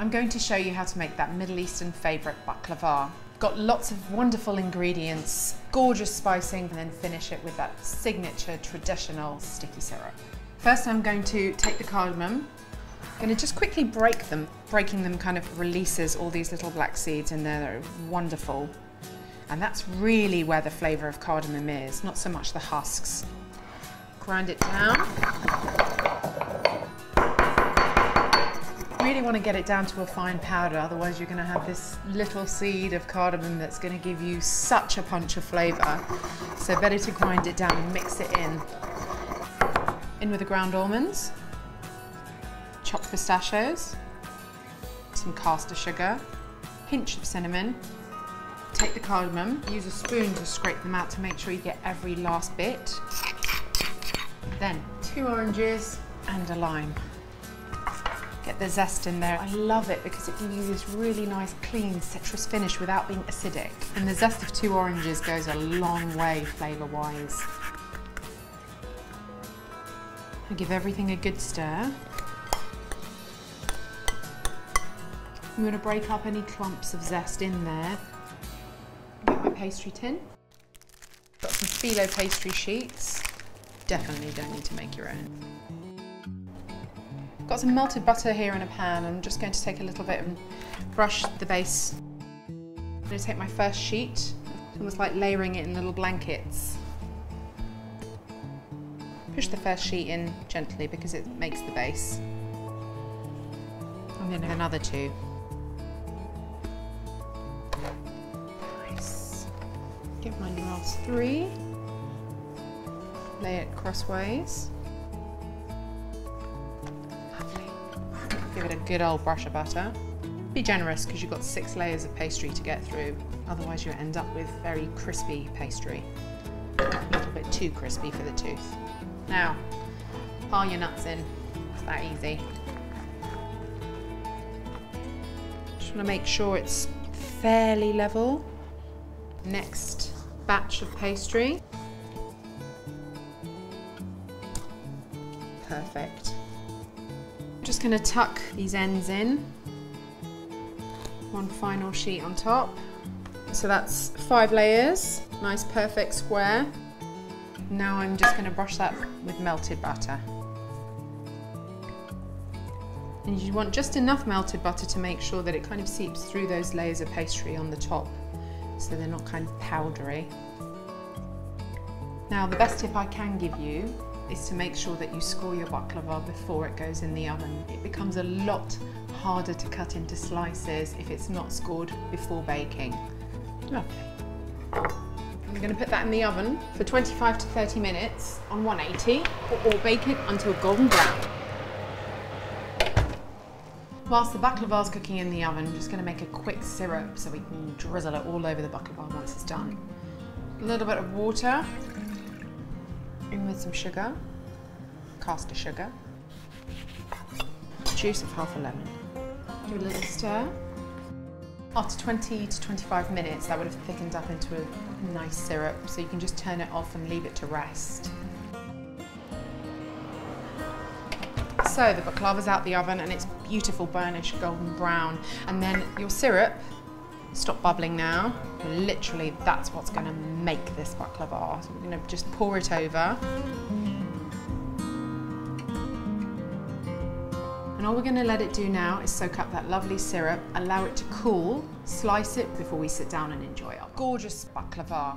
I'm going to show you how to make that Middle Eastern favourite baklava. Got lots of wonderful ingredients, gorgeous spicing, and then finish it with that signature traditional sticky syrup. First I'm going to take the cardamom, I'm going to just quickly break them. Breaking them kind of releases all these little black seeds in there, they're wonderful. And that's really where the flavour of cardamom is, not so much the husks. Grind it down. Really want to get it down to a fine powder, otherwise you're going to have this little seed of cardamom that's going to give you such a punch of flavour. So better to grind it down and mix it in. In with the ground almonds, chopped pistachios, some caster sugar, pinch of cinnamon, take the cardamom, use a spoon to scrape them out to make sure you get every last bit. Then two oranges and a lime. Get the zest in there. I love it because it gives you this really nice clean citrus finish without being acidic. And the zest of two oranges goes a long way flavour wise. I give everything a good stir. I'm going to break up any clumps of zest in there. Get my pastry tin. Got some phyllo pastry sheets. Definitely don't need to make your own. Got some melted butter here in a pan. I'm just going to take a little bit and brush the base. I'm going to take my first sheet, almost like layering it in little blankets. Push the first sheet in gently because it makes the base. And then another two. Nice. Give my last three. Lay it crossways. Give it a good old brush of butter. Be generous because you've got six layers of pastry to get through. Otherwise you end up with very crispy pastry. A little bit too crispy for the tooth. Now, pile your nuts in. It's that easy. Just want to make sure it's fairly level. Next batch of pastry. Perfect just going to tuck these ends in. One final sheet on top. So that's five layers, nice perfect square. Now I'm just going to brush that with melted butter. And you want just enough melted butter to make sure that it kind of seeps through those layers of pastry on the top so they're not kind of powdery. Now the best tip I can give you is to make sure that you score your baklava before it goes in the oven. It becomes a lot harder to cut into slices if it's not scored before baking. Lovely. I'm going to put that in the oven for 25 to 30 minutes on 180 or bake it until golden brown. Whilst the baklava is cooking in the oven, I'm just going to make a quick syrup so we can drizzle it all over the baklava once it's done. A little bit of water, in with some sugar, caster sugar, juice of half a lemon. Do a little stir. After 20 to 25 minutes, that would have thickened up into a nice syrup, so you can just turn it off and leave it to rest. So the baklava's out the oven and it's beautiful burnished golden brown. And then your syrup Stop bubbling now. Literally, that's what's gonna make this baklava. So we're gonna just pour it over. And all we're gonna let it do now is soak up that lovely syrup, allow it to cool, slice it before we sit down and enjoy our gorgeous baklava.